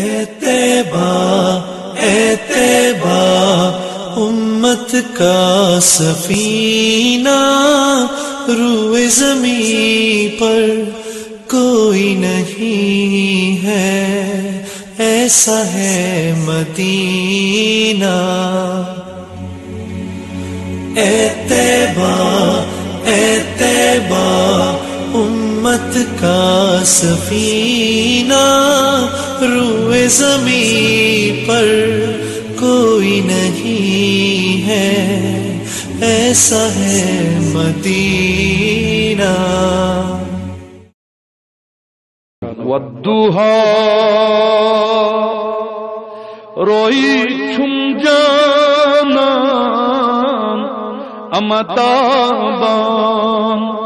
تیبا اے امت کا سفینہ روئے زمین پر کوئی نہیں ہے، ایسا ہے مدینہ۔ اے تیبا اے تیبا امت کا سفینہ روئے زمین پر کوئی نہیں ہے۔ ایسا ہے مدینہ۔ روئی چھم جانا امتابان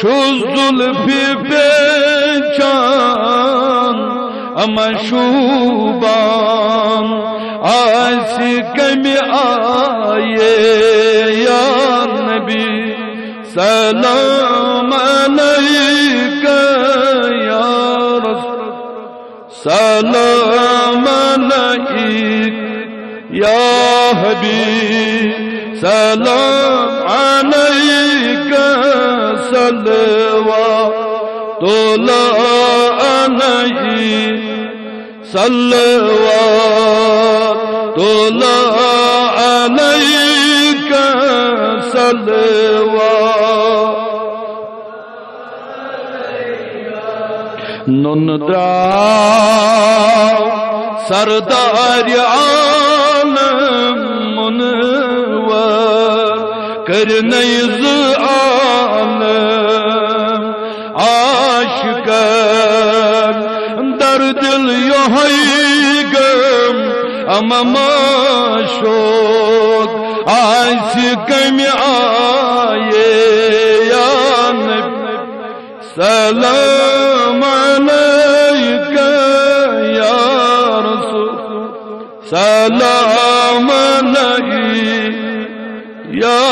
şu zulfi beçan ama şuban aşkım aye ya Nebi selam aleyke ya Resul selam یا حبیب سلام علیک صلوات اللہ علیک صلوات اللہ علیک صلوات۔ نن دراو سردار her neyz alem aşkım derdil yohaygım. Ama maşuk aşkım ayeyan selam aleyke ya Resul. Selam aleyke ya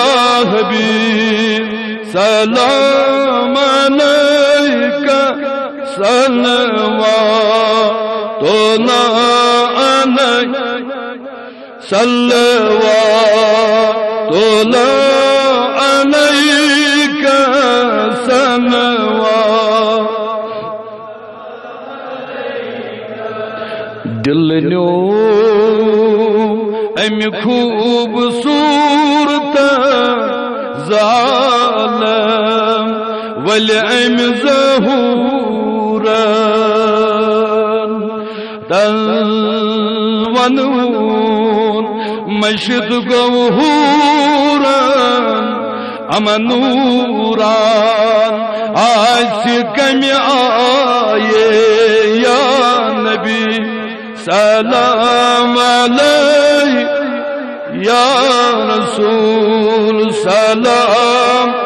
Habib Selam aleyke Salavatuna aleyk Salavatuna aleyke Salavat Dilini o en kubsuz والعم زهورا دلونون مشد قوهورا اما نورا آسي كم آيه يا نبي. سلام عليك يا رسول. سلام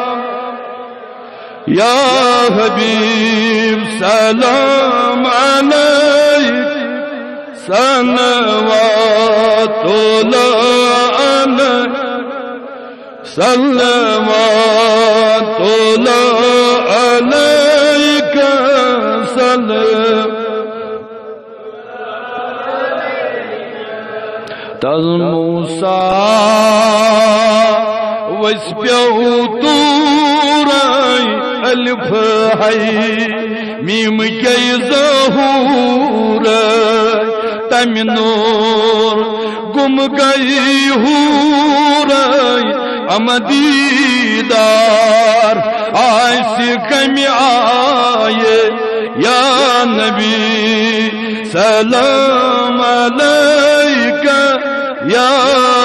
يا حبيب سلام عليك. سنوات الله عليك. عليك. سلام. تز موسى وسبيعتو الف ہے میم کے ظہور، تم نور گم گئی ہور ام دیدار آس کمی آئے، یا نبی سلام علیک، یا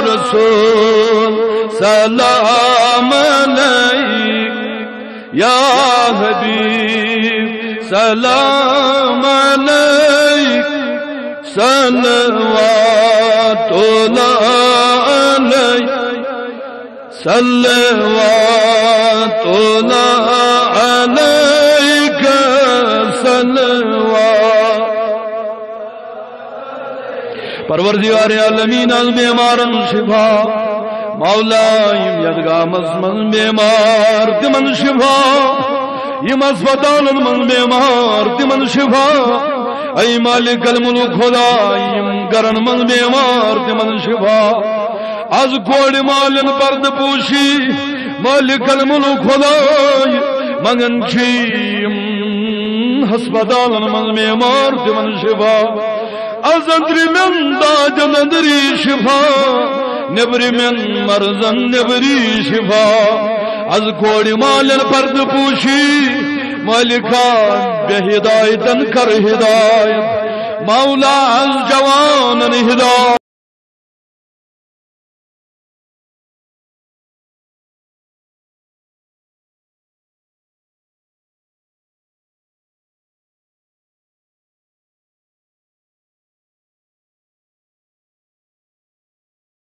رسول، سلام علیک۔ یا حبیب، سلام علیک صلوات اللہ علیک صلوات اللہ علیک، صلوات پروردگار عالمین عزم امارن شفا مولا یم یدگامس من بیمار تمن شفا یم اسپتالن من بیمار تمن شفا۔ ای مالک الملک خدا یم گرن من بیمار تمن شفا۔ از کوڑ مالن پرد پوشی، مالک الملک خدا منگن چیم۔ ہسپتالن من بیمار تمن شفا۔ از اندری من داجن اندری شفا۔ نبری من مرزن نبری شفا. از کوڑی مالن پرد پوشی. مالکا بے ہدایتن کر ہدایت. مولا از جوانن ہدایت.